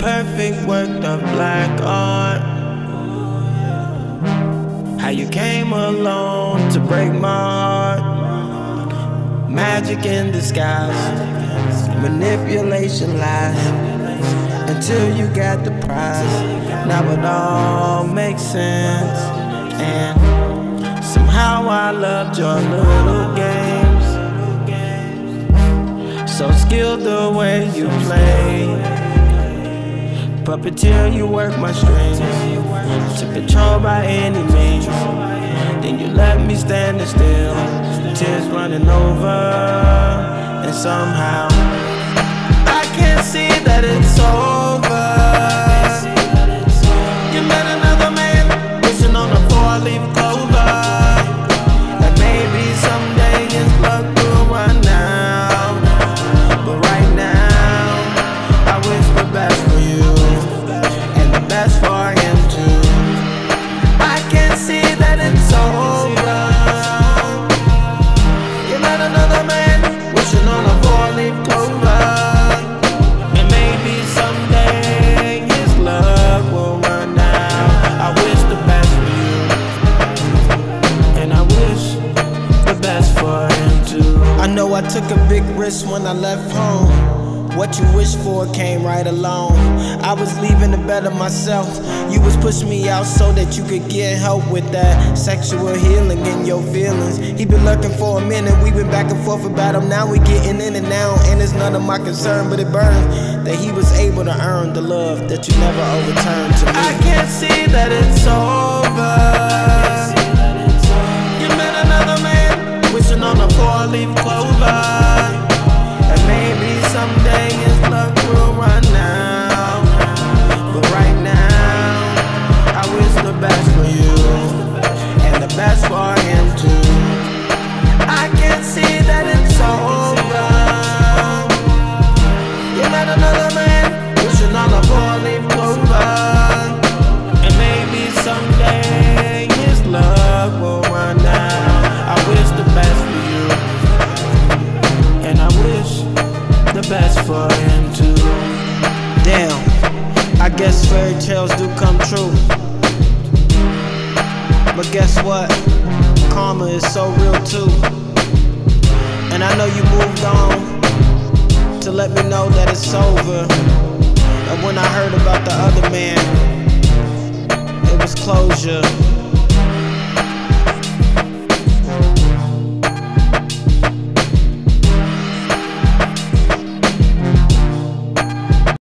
perfect work of black art. How you came along to break my heart. Magic in disguise, manipulation lies. Until you got the prize, now it all makes sense. And somehow I loved your little games. So skilled the way you play. Puppeteer, you work my strings to control by any means. Then you let me stand still, tears running over, and somehow I can't see that it's over. You met another man, wishing on a four-leaf I took a big risk when I left home. What you wished for came right along. I was leaving to better myself. You was pushing me out so that you could get help with that sexual healing in your feelings. He been lurking for a minute. We been back and forth about him. Now we getting in and out, and it's none of my concern. But it burns that he was able to earn the love that you never overturned to me. I can't see that it's over. You met another man wishing on a four-leaf clover, and maybe someday for him too. Damn, I guess fairy tales do come true. But guess what? Karma is so real too. And I know you moved on to let me know that it's over. And when I heard about the other man, it was closure.